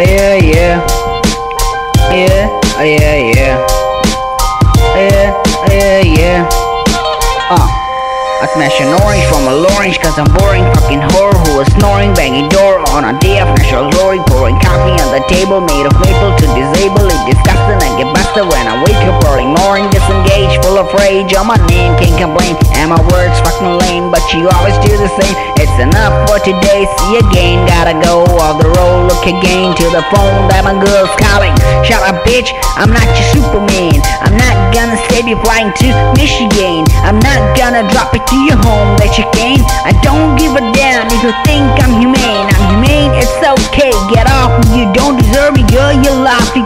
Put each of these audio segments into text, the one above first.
yeah, yeah. Yeah, oh, yeah, yeah. Yeah, yeah, yeah. Uh. I smash an orange from a orange cause I'm boring Fucking whore who was snoring Banging door on a day of natural glory Pouring coffee on the table made of maple to disable it Disgusting you always do the same. It's enough for today. See again. Gotta go off the road Look again to the phone that my girl's calling. Shut up bitch. I'm not your superman. I'm not gonna save you flying to Michigan. I'm not gonna drop it to your home that you can I don't give a damn if you think I'm humane. I'm humane, it's okay. Get off you don't deserve me. Girl, you're laughing,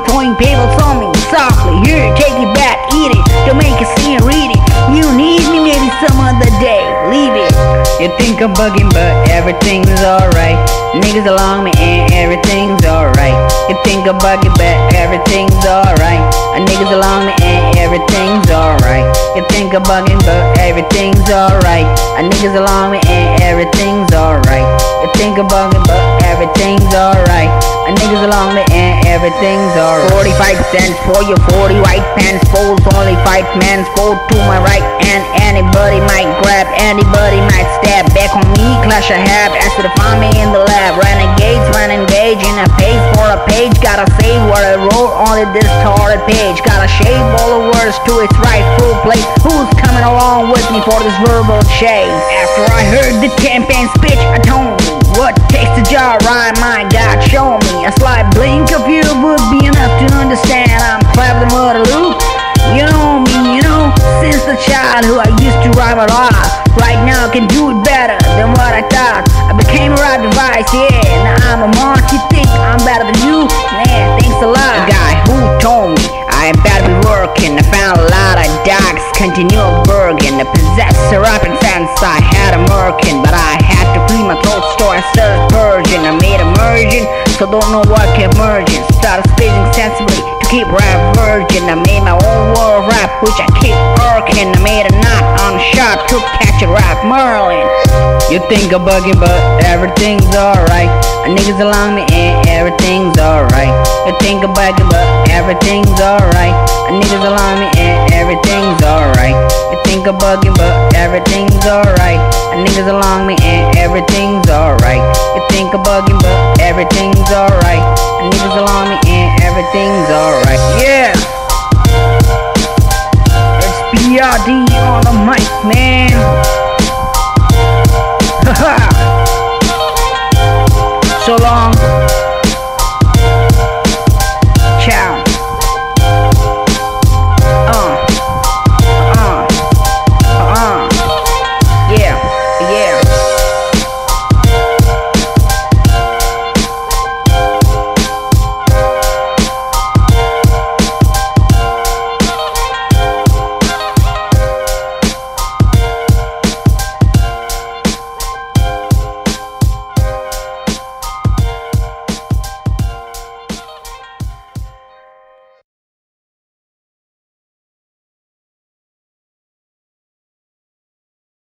You think I'm bugging but everything's alright. Niggas along me and everything's alright. You think I'm bugging but everything's alright. Uh, niggas along me and everything's alright. You think I'm bugging but everything's alright. Uh, niggas along me and everything's alright. You think I'm bugging but everything's alright And niggas along the end, everything's alright. 45 cents for your 40 white pants. Folds only 5 men's fold to my right. And anybody might grab, anybody might stab. Back on me, clash I have Asked to find me in the lab. Renegades, run engage in a page for a page. Gotta say what I wrote on this distorted page. Gotta shape all the words to its rightful place Who's coming along with me for this verbal chase? After I heard the campaign speech, I told me What takes to jar rhyme, my God, show me A slight blink of you would be enough to understand I'm than Waterloo You know me, you know Since the childhood I used to rhyme a lot. Right now I can do it better than what I thought. I became a rap device, yeah. Now I'm a you think I'm better than you? Man, thanks a lot. A guy who told me I better be working I found a lot of dogs, continual burgen I possess a rapping sense I had a merkin But I had to clean my throat so I started so don't know what kept merging Started spacing sensibly to keep rap virgin. I made my own world rap which I keep working. I made a knot on a shot to catch a rap Merlin. You think I'm bugging but everything's alright. Niggas along me and everything's alright. You think I'm bugging but everything's alright. Niggas along me and everything's alright. You think I'm bugging but everything's alright. Niggas along me and everything's think I'm bugging but everything's alright. Niggas along me and everything's alright. Yeah. It's BRD on the mic man. Haha So long